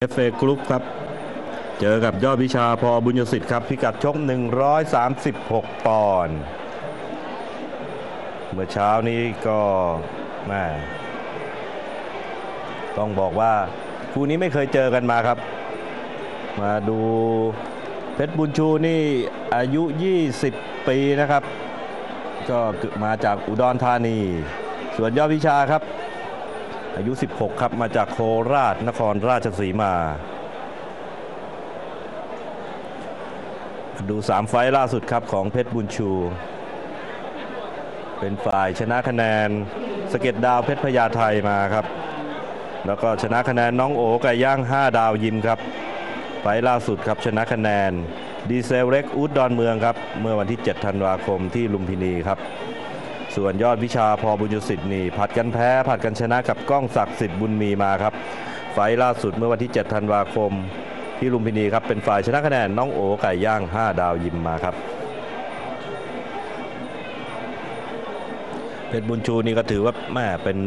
FA Group ครับ เจอกับยอดวิชาพอบุญยสิทธิ์ครับ พิกัดชก 136 ปอนด์เมื่อเช้านี้ก็แม่ต้องบอกว่า คู่นี้ไม่เคยเจอกันมาครับ มาดูเพชรบุญชูนี่อายุ 20 ปีนะครับ ก็มาจากอุดรธานี ส่วนยอดวิชาครับ อายุ 16 ครับมาจากโคราชนครราชสีมา ดู 3 ไฟต์ล่าสุดครับของเพชรบุญชู เป็นฝ่ายชนะคะแนนสเก็ตดาวเพชรพญาไทยมาครับ แล้วก็ชนะคะแนนน้องโอไก่ย่าง 5 ดาวยิมครับ ไฟต์ล่าสุดครับชนะคะแนนดีเซลเล็กอู๊ดดอนเมืองครับ เมื่อวันที่ 7 ธันวาคมที่ลุมพินีครับ ส่วนยอดวิชาพอบุญยสิทธิ์นี่ผัดกันแพ้ผัดกันชนะกับก้องศักดิ์สิทธิ์บุญมีมาครับ ไฟล์ล่าสุดเมื่อวันที่ 7 ธันวาคม ที่ลุมพินีครับเป็นฝ่ายชนะคะแนนน้องโอไก่ย่าง 5 ดาวยิมมาครับเพชรบุญชูนี่ก็ถือว่าแม่เป็น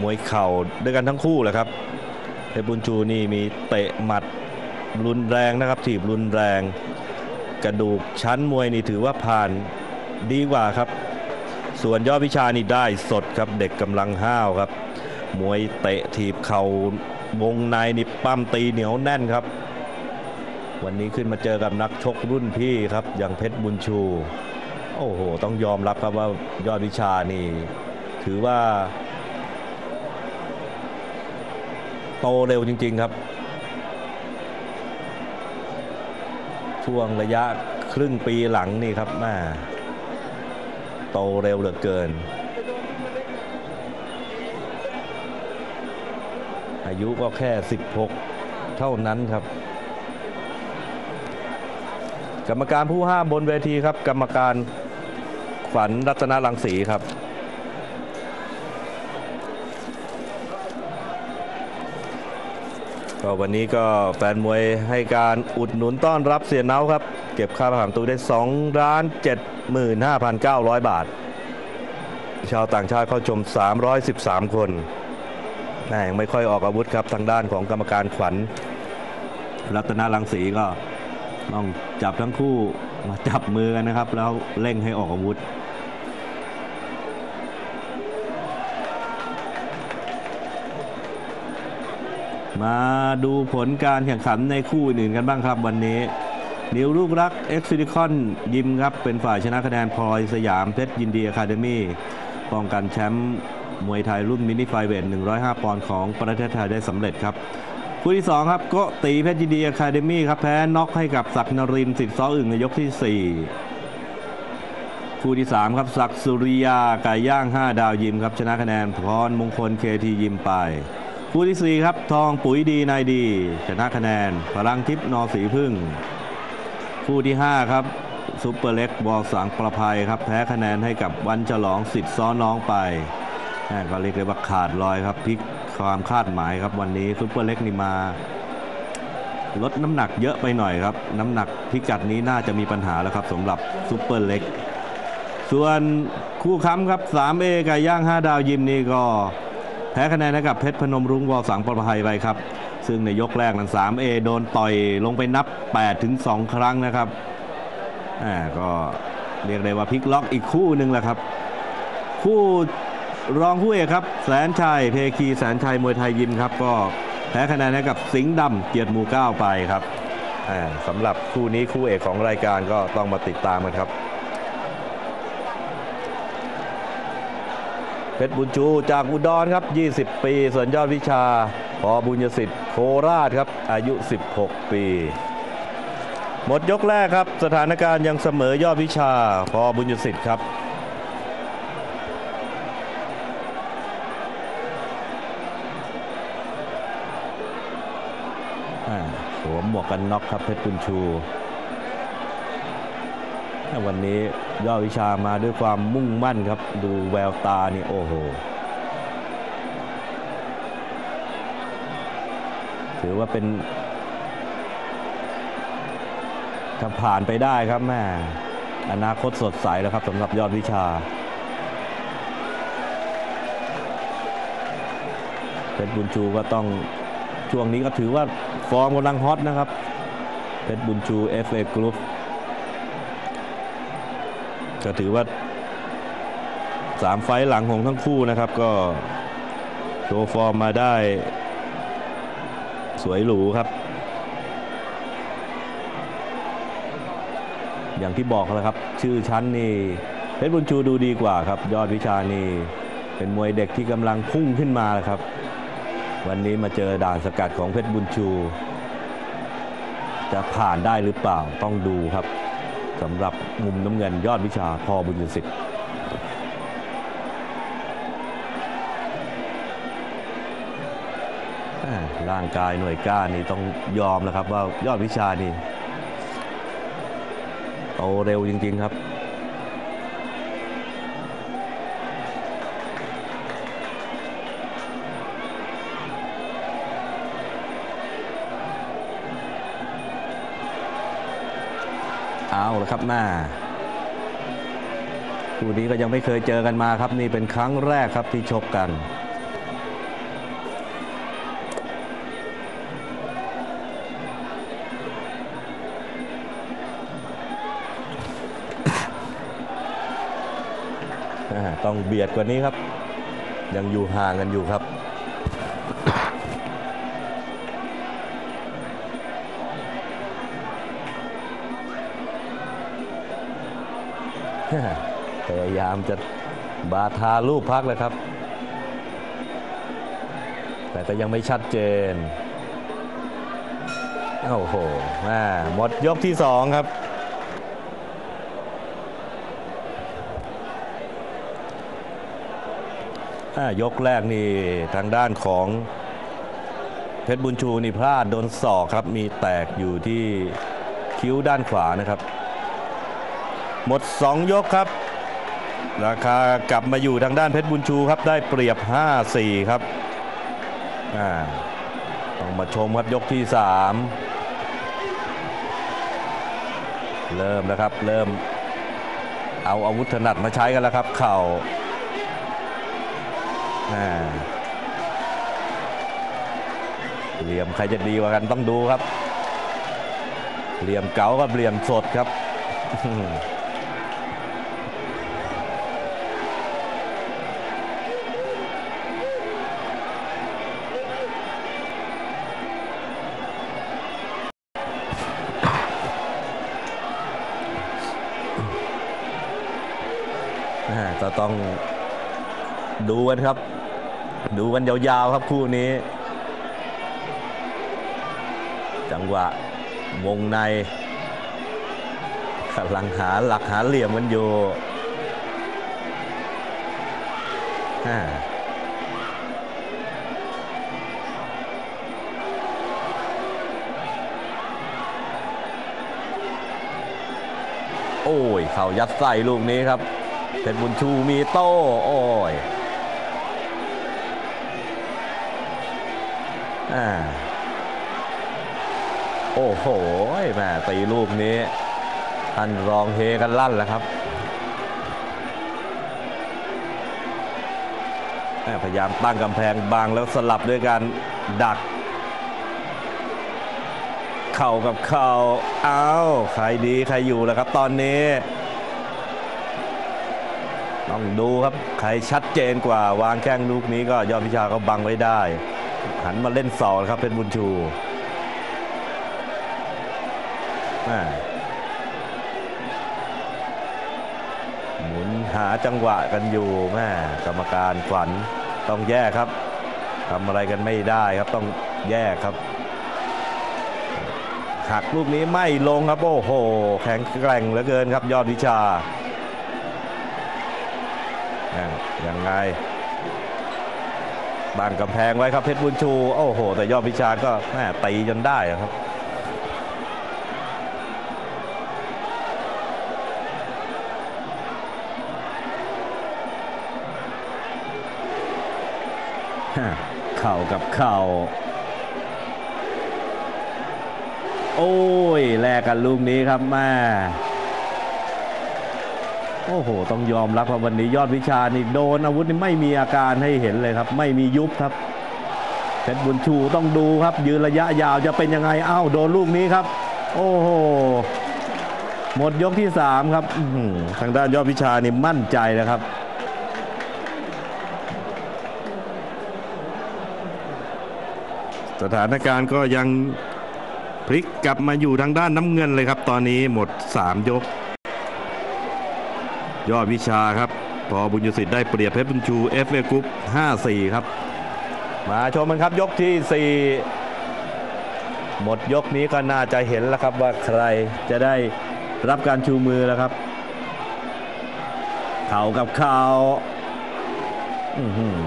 มวยเข่าด้วยกันทั้งคู่แหละครับเพชรบุญชูนี่มีเตะหมัดรุนแรงนะครับถีบรุนแรง กระดูกชั้นมวยนี่ถือว่าผ่านดีกว่าครับ ส่วนยอดวิชานี่ได้สดครับเด็กกำลังห้าวครับ มวยเตะถีบเข่าวงในนี่ปั้มตีเหนียวแน่นครับ วันนี้ขึ้นมาเจอกับนักชกรุ่นพี่ครับ อย่างเพชรบุญชู โอ้โห ต้องยอมรับครับว่ายอดวิชานี่ ถือว่า โตเร็วจริง ๆครับ ช่วงระยะครึ่งปีหลังนี่ครับแม่ โตเร็วเหลือเกิน อายุก็แค่ 16 เท่านั้นครับ กรรมการผู้ห้ามบนเวทีครับ กรรมการขวัญรัตนรังสีครับก็วันนี้ก็แฟนมวยให้การอุดหนุนต้อนรับเสียเนาครับ เก็บค่าผ่านตัวได้2ล้าน75,900 บาท ชาวต่างชาติเข้าชม 313 คนแม่ยังไม่ค่อยออกอาวุธครับทางด้านของกรรมการขวัญ รัตนารังสีก็ต้องจับทั้งคู่มาจับมือกันนะครับ แล้วเร่งให้ออกอาวุธมาดูผลการแข่งขันในคู่อื่นกันบ้างครับวันนี้ นิวลูกรักเอ็กซิลิคอนยิมครับเป็นฝ่ายชนะคะแนนพลอยสยามเพชรยินดีอะคาเดมี่ป้องกันแชมป์มวยไทยรุ่นมินิฟลายเวต 105 ปอนด์ของประเทศไทยได้สำเร็จครับคู่ที่ 2 ครับก็ตีเพชรยินดีอะคาเดมี่ครับแพ้น็อกให้กับศักนรินสิทธิ์ซ้ออึ่งในยกที่ 4 คู่ที่ 3 ครับศักสุริยาไก่ย่าง 5 ดาวยิมครับชนะคะแนนพรมงคลเคทียิมไปคู่ที่ 4 ครับ ทองปุ๋ยดีนายดี ชนะคะแนนพลังทิพย์นอสีพึ่ง คู่ที่ 5 ครับซุปเปอร์เล็กว.สังข์ประไพครับ แพ้คะแนนให้กับวันฉลองสิทธิ์ซ้อนน้องไปแม่ก็เรียกได้ว่าขาดลอยครับพลิกความคาดหมายครับวันนี้ซุปเปอร์เล็กนี่มา ลดน้ำหนักเยอะไปหน่อยครับ น้ำหนักพิกัดนี้น่าจะมีปัญหาแล้วครับสำหรับซุปเปอร์เล็ก ส่วนคู่ค้ำครับ 3A ไก่ย่าง 5 ดาวยิมนี่ก็ แพ้คะแนนให้กับเพชรพนมรุ้งวอสังประภัยไปครับ ซึ่งในยกแรกนั้น 3A โดนต่อยลงไปนับ 8 ถึง 2 ครั้งนะครับอ่าก็เรียกได้ว่าพลิกล็อกอีกคู่หนึ่งแหละครับ คู่รองคู่เอกครับ แสนชัยเพคีแสนชัยมวยไทยยิมครับ ก็แพ้คะแนนให้กับสิงห์ดำเกียรติมู่เก้าไปครับสำหรับคู่นี้คู่เอกของรายการก็ต้องมาติดตามกันครับเพชรบุญชูจากอุดรครับ 20 ปีส่วนยอดวิชา พอบุญยสิทธิ์โคราชครับ อายุ 16 ปี หมดยกแรกครับ สถานการณ์ยังเสมอยอดวิชาพอบุญยสิทธิ์ครับสวมหมวกกันน็อกครับเพชรบุญชูวันนี้ยอดวิชามาด้วยความมุ่งมั่นครับ ดูแววตานี่โอ้โห ถือว่าเป็นถ้าผ่านไปได้ครับแม่อนาคตสดใสแล้วครับสำหรับยอดวิชาเพชรบุญชูก็ต้องช่วงนี้ก็ถือว่าฟอร์มกำลังฮอตนะครับเพชรบุญชู FA Group ก็ถือว่าสามไฟล์หลังของทั้งคู่นะครับ ก็โชว์ฟอร์มมาได้ สวยหรูครับ อย่างที่บอกแล้วครับ ชื่อชั้นนี่เพชรบุญชูดูดีกว่าครับ ยอดวิชานี่เป็นมวยเด็กที่กำลังพุ่งขึ้นมาแล้วครับ วันนี้มาเจอด่านสกัดของเพชรบุญชู จะผ่านได้หรือเปล่าต้องดูครับสำหรับมุมน้ำเงินยอดวิชาพอบุญสิทธิ์ ร่างกายหน่วยก้านนี่ต้องยอมแล้วครับว่ายอดวิชานี่โตเร็วจริง ๆ ครับเอาละครับหน้าคู่นี้ก็ยังไม่เคยเจอกันมาครับนี่เป็นครั้งแรกครับที่ชกกัน ต้องเบียดกว่านี้ครับ ยังอยู่ห่างกันอยู่ครับพยายามจะบาทาลูกพักเลยครับ แต่ก็ยังไม่ชัดเจน โอ้โหแมหมดยกที่สองครับ อ่า ยกแรกนี่ทางด้านของเพชรบุญชูนี่พลาดโดนศอกครับ มีแตกอยู่ที่คิ้วด้านขวานะครับ หมด 2 ยกครับ ราคากลับมาอยู่ทางด้านเพชรบุญชูครับ ได้เปรียบ 5-4 ครับต้องมาชมครับยกที่ 3 เริ่มแล้วครับ เริ่มเอาอาวุธถนัดมาใช้กันแล้วครับ เข่า เหลี่ยมใครจะดีกว่ากันต้องดูครับ เหลี่ยมเก๋ากับเหลี่ยมสดครับก็ต้องดูกันครับ ดูกันยาวๆครับคู่นี้ จังหวะวงในกำลังหาหลักหาเหลี่ยมกันอยู่าโอ้ย เข่ายัดใส่ลูกนี้ครับเพชรบุญชูมีโต้ โอ้ย อ่าโอ้โหแม่ตีลูกนี้ท่านรองเฮกันลั่นแล้วครับพยายามตั้งกำแพงบางแล้วสลับด้วยการดัก เข่ากับเข่าเอาใครดีใครอยู่แล้วครับตอนนี้ ต้องดูครับ ใครชัดเจนกว่าวางแข้งลูกนี้ก็ยอดพิชาก็บังไว้ได้ หันมาเล่นสองครับเป็นบุญชูแม่หมุนหาจังหวะกันอยู่แม่กรรมการขวัญต้องแยกครับทำอะไรกันไม่ได้ครับต้องแยกครับหักลูกนี้ไม่ลงครับโอ้โห แข็งแกร่งเหลือเกินครับยอดวิชาอะยังไง บังกำแพงไว้ครับเพชรบุญชู โอ้โห แต่ยอดวิชานก็แม่ตีจนได้ครับเข่ากับเข่าโอ้ยแลกกันลูกนี้ครับแม่ โอ้โห ต้องยอมรับว่าวันนี้ยอดวิชานี่โดนอาวุธนี่ไม่มีอาการให้เห็นเลยครับ ไม่มียุบครับเพชรบุญชูต้องดูครับ ยืนระยะยาวจะเป็นยังไงอ้าวโดนลูกนี้ครับ โอ้โหหมดยกที่ 3 ครับทางด้านยอดวิชานี่มั่นใจนะครับ สถานการณ์ก็ยังพลิกกลับมาอยู่ทางด้านน้ำเงินเลยครับ ตอนนี้หมด 3 ยก ยอดวิชาครับ พอบุญยสิทธิ์ได้เปรียบเพชรบุญชูเอฟเอกรุ๊ป5-4 ครับ มาชมกันครับยกที่ 4 หมดยกนี้ก็น่าจะเห็นแล้วครับว่าใครจะได้รับการชูมือแล้วครับ เข่ากับเข่าอือหือ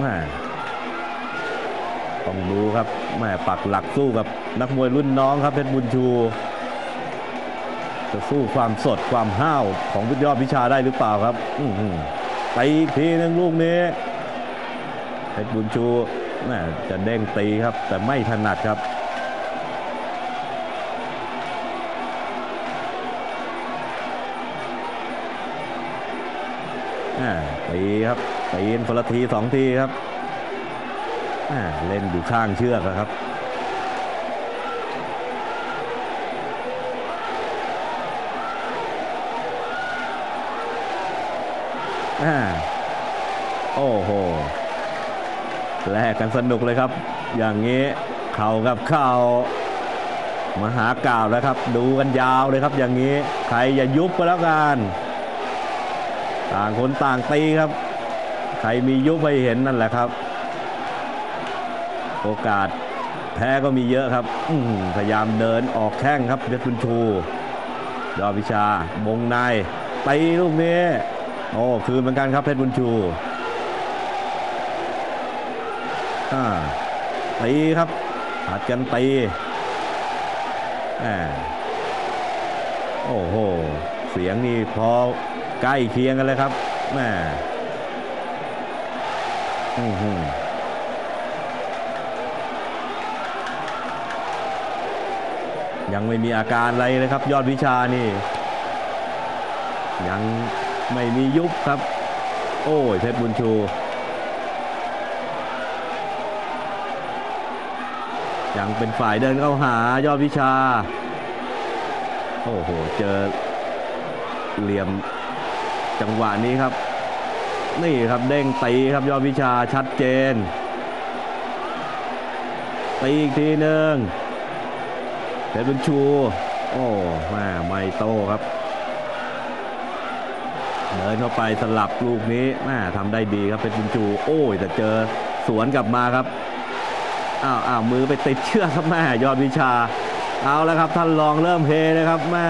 แม่ต้อ แม่ปักหลักสู้กับนักมวยรุ่นน้องครับเพชรบุญชู จะสู้ความสดความห้าวของวิทยอดวิชาได้หรือเปล่าครับอืไปอีกทีหนึงลูกนี้เพชรบุญชูแม่จะเด้งตีครับ แต่ไม่ถนัดครับอ่าตีครับตีนคนละทีสองทีครับ เล่นอยู่ข้างเชือกอะครับโอ้โหแลกกันสนุกเลยครับ อย่างนี้เข่ากับเข่ามาหากาวแล้วครับ ดูกันยาวเลยครับ อย่างนี้ใครอย่ายุบก็แล้วกันต่างคนต่างตีครับ ใครมียุบให้เห็นนั่นแหละครับ โอกาสแพ้ก็มีเยอะครับพยายามเดินออกแข้งครับเพชรบุญชูยอดวิชาวงในตีลูกนี้โอ้คืนเหมือนกันครับเพชรบุญชูอ่าตีครับผัดกันตีโอ้โห เสียงนี่พอใกล้เคียงกันเลยครับแม่อือ ยังไม่มีอาการอะไรเลยครับ ยอดวิชานี่ ยังไม่มียุบครับ โอ้ยเพชรบุญชูยังเป็นฝ่ายเดินเข้าหายอดวิชา โอ้โห เจอเหลี่ยมจังหวะนี้ครับ นี่ครับเด้งตีครับยอดวิชาชัดเจนตีอีกทีหนึ่ง เพชรบุญชู โอ้แม่ไม่โตครับเดินเข้าไปสลับลูกนี้แม่ทำได้ดีครับเป็นบุญจูโอ้ยแต่เจอสวนกลับมาครับอ้าวอ้าวมือไปติดเชือกครับแม่ยอดวิชา เอาแล้วครับท่านลองเริ่มเฮเลยครับแม่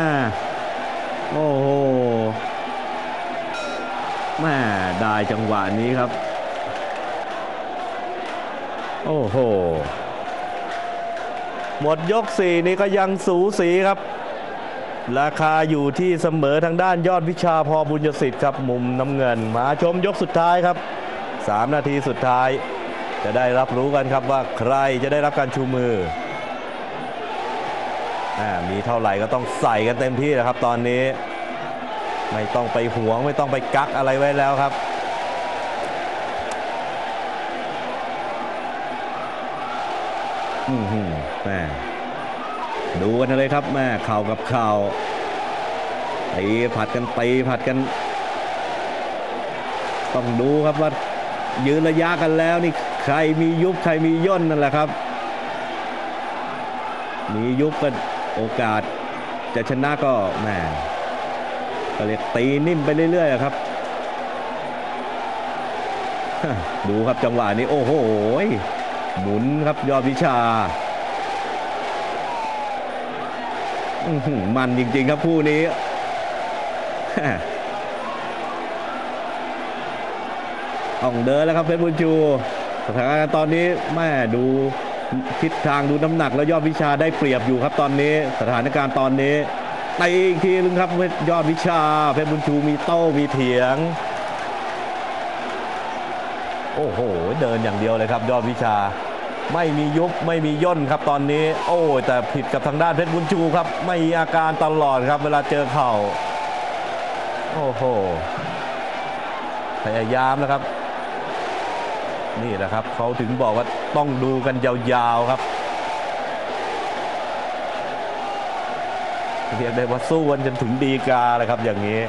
โอ้โหแม่ได้จังหวะนี้ครับ โอ้โห หมดยกสี่นี้ก็ยังสูสีครับ ราคาอยู่ที่เสมอทางด้านยอดวิชาพอบุญยสิทธิ์ครับ มุมน้ำเงิน มาชมยกสุดท้ายครับ 3 นาทีสุดท้าย จะได้รับรู้กันครับว่าใครจะได้รับการชูมืออมีเท่าไหร่ก็ต้องใส่กันเต็มที่นะครับ ตอนนี้ไม่ต้องไปหวงไม่ต้องไปกักอะไรไว้แล้วครับอือหือ แม่ดูกันเลยครับแม่เข่ากับเข่าตีผัดกันตีผัดกัน ต้องดูครับว่ายืนระยะกันแล้วนี่ใครมียุบใครมีย่นนั่นแหละครับ มียุบก็โอกาส จะชนะก็แหม่ก็เรียกตีนิ่มไปเรื่อยๆครับ ดูครับจังหวะนี้โอ้โหหมุนครับยอดวิชา มันจริง ๆ ครับคู่นี้ต้องเดินแล้วครับเพชรบุญชูสถานการณ์ตอนนี้แม่ดูทิศทางดูน้ำหนักแล้วยอดวิชาได้เปรียบอยู่ครับตอนนี้ สถานการณ์ตอนนี้ตีอีกทีนึงครับยอดวิชา เพชรบุญชูมีโต้มีเถียง โอ้โห เดินอย่างเดียวเลยครับยอดวิชา ไม่มียุบไม่มีย่นครับตอนนี้ โอ้แต่ผิดกับทางด้านเพชรบุญชูครับ ไม่มีอาการตลอดครับ เวลาเจอเข่าโอ้โหพยายามแล้วครับ นี่แหละครับเขาถึงบอกว่าต้องดูกันยาวๆครับเรียกได้ว่าสู้กันจนถึงดีกาเลยครับอย่างนี้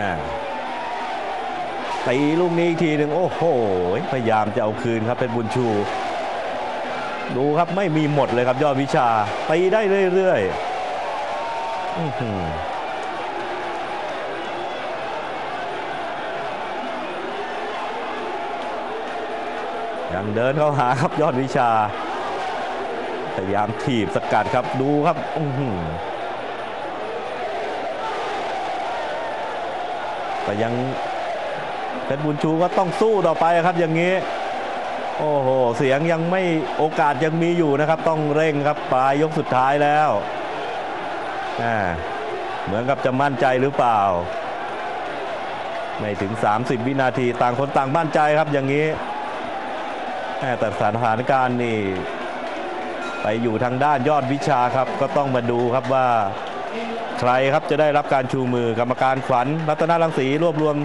อ่า ตีลูกนี้อีกทีหนึ่งโอ้โห พยายามจะเอาคืนครับเป็นบุญชู ดูครับไม่มีหมดเลยครับยอดวิชาตีได้เรื่อยๆอื้อหือยังเดินเข้าหาครับยอดวิชา พยายามถีบสกัดครับดูครับอืแต่ยัง เพชรบุญชูก็ต้องสู้ต่อไปครับอย่างนี้ โอ้โห เสียงยังไม่โอกาสยังมีอยู่นะครับ ต้องเร่งครับปลายยกสุดท้ายแล้วเหมือนกับจะมั่นใจหรือเปล่า ไม่ถึง 30 วินาทีต่างคนต่างมั่นใจครับอย่างนี้แม่แต่สถานการณ์นี่ไปอยู่ทางด้านยอดวิชาครับ ก็ต้องมาดูครับว่า ใครครับจะได้รับการชูมือกรรมการขวัญรัตนรังสีรวบรวม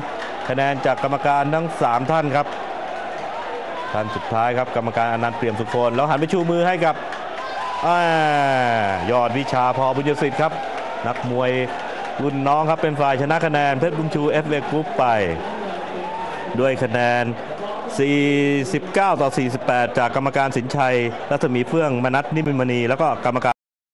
คะแนนจากกรรมการทั้ง 3 ท่านครับ ท่านสุดท้ายครับกรรมการอนันต์เปี่ยมสุขคนแล้วหันไปชูมือให้กับอายอดวิชาพอบุญยสิทธิ์ครับ นักมวยรุ่นน้องครับเป็นฝ่ายชนะคะแนนเพชรบุญชู FA Group ไป ด้วยคะแนน 49 ต่อ 48 จากกรรมการสินชัย รัศมีเฟื่องมนัทนิมิมณีแล้วก็กรรมการ